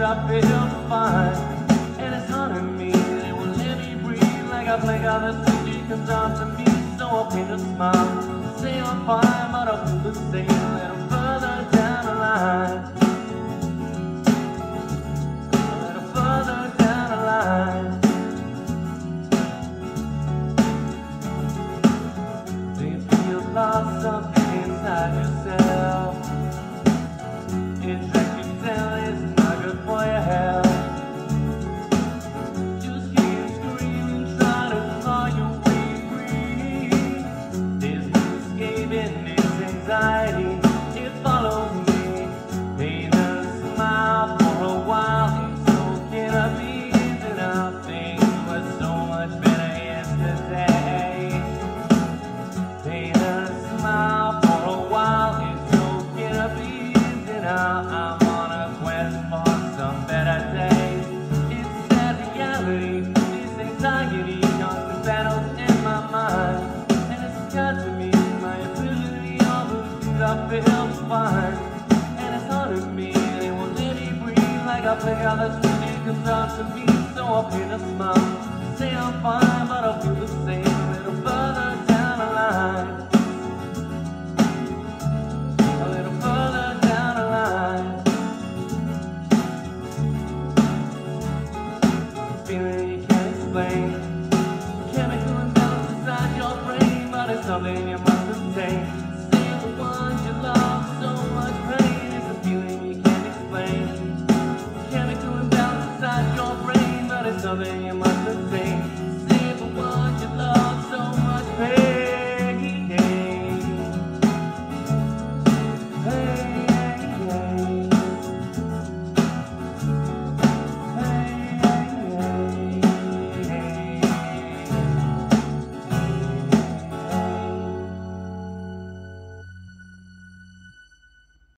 I to find. And it's haunting me, and it will let me breathe like a blink of the switch. Comes on to me, so I'll paint a smile. Say I'm fine, but I'll feel the same a little further down the line. A little further down the line. Do you feel lost I to find. And it's haunted me, and it won't let me breathe like I play out switch. It comes on to me, so I'll paint a smile. Say I'm fine, but I'll feel the same a little further down the line. A little further down the line. Feeling you can't explain. Chemical imbalance inside your brain, but it's something you must obtain. you must have seen. See one you love so much, baby.